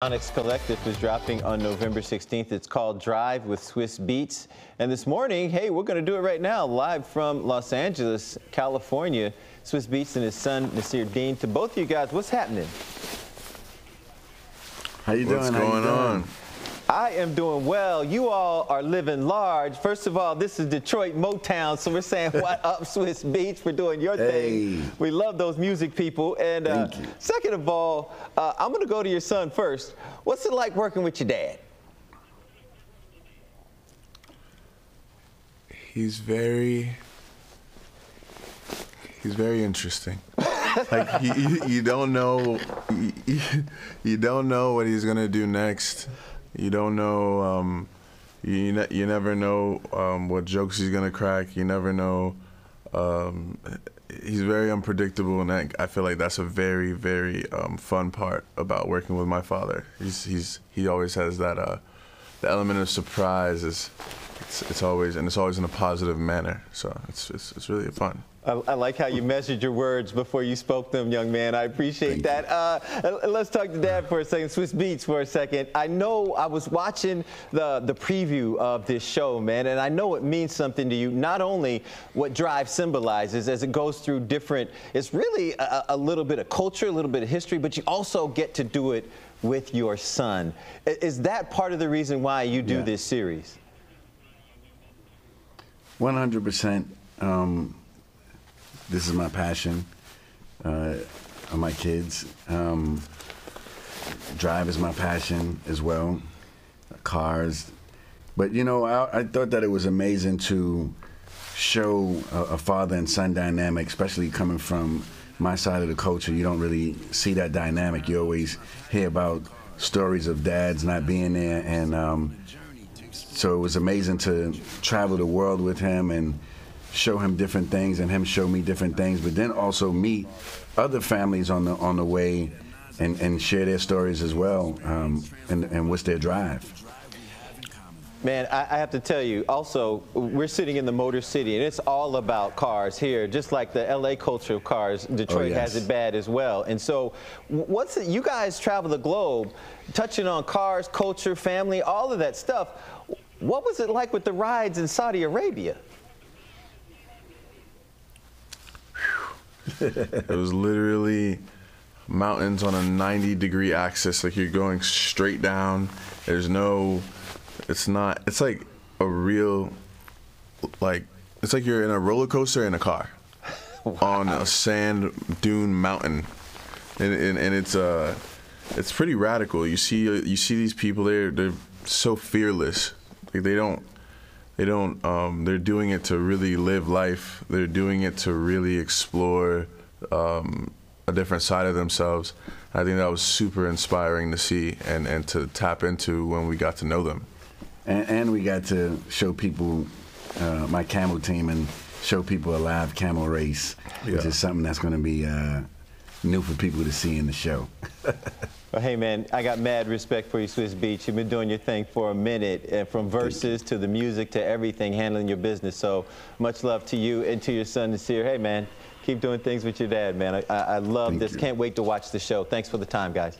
Onyx Collective is dropping on November 16th. It's called Drive with Swizz Beatz. And this morning, hey, we're going to do it right now, live from Los Angeles, California. Swizz Beatz and his son, Nasir Dean. To both of you guys, what's happening? How you doing? What's How you going doing? on? I am doing well. You all are living large. First of all, this is Detroit Motown, so we're saying what up, Swizz Beatz, for doing your thing. We love those music people. And uh, Thank you. second of all, uh, I'm going to go to your son first. What's it like working with your dad? He's very. He's very interesting. like you, you, you don't know, you, you don't know what he's gonna do next. You don't know. Um, you ne- you never know um, what jokes he's gonna crack. You never know. Um, he's very unpredictable, and I, I feel like that's a very very um, fun part about working with my father. He's he's he always has that uh, the element of surprise is it's, it's always and it's always in a positive manner. So it's it's, it's really fun. I, I like how you measured your words before you spoke them, young man. I appreciate Thank that. Uh, let's talk to Dad for a second. Swizz Beatz for a second. I know I was watching the the preview of this show, man, and I know it means something to you. Not only what Drive symbolizes as it goes through different. It's really a, a little bit of culture, a little bit of history, but you also get to do it with your son. Is that part of the reason why you do Yeah. this series? 100%. Um, this is my passion. Uh, my kids. Um, drive is my passion as well. Cars. But you know, I, I thought that it was amazing to show a, a father and son dynamic, especially coming from my side of the culture. You don't really see that dynamic. You always hear about stories of dads not being there, and um, so it was amazing to travel the world with him and show him different things and him show me different things but then also meet other families on the on the way and, and share their stories as well um, and, and what's their drive Man, I, I have to tell you, also, we're sitting in the Motor City, and it's all about cars here, just like the LA culture of cars. Detroit yes. has it bad as well. And so, what's it, you guys travel the globe, touching on cars, culture, family, all of that stuff. What was it like with the rides in Saudi Arabia? It was literally mountains on a 90 degree axis. Like you're going straight down. There's no, it's not, it's like a real, like, it's like you're in a roller coaster in a car on a sand dune mountain. And, and, and it's, uh, it's pretty radical. You see, you see these people, they're, they're so fearless. Like they don't, they don't um, they're doing it to really live life. They're doing it to really explore um, a different side of themselves. I think that was super inspiring to see and, and to tap into when we got to know them. And, and we got to show people uh, my camel team and show people a live camel race which is something that's going to be uh, new for people to see in the show Well, hey, man, I got mad respect for you, Swizz Beatz. You've been doing your thing for a minute, and from Verzuz to the music to everything, handling your business. So much love to you and to your son, Nasir. Hey, man, keep doing things with your dad, man. I, I, I love Thank this. you. Can't wait to watch the show. Thanks for the time, guys.